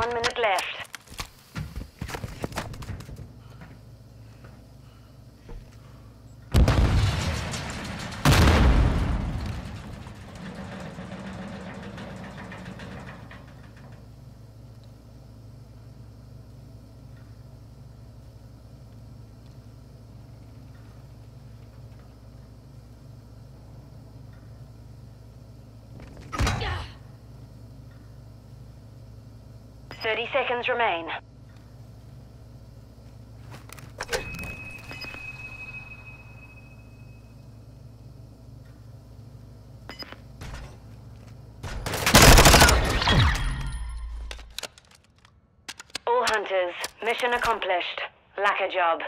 One minute left. Thirty seconds remain. All hunters, mission accomplished. Lack a job.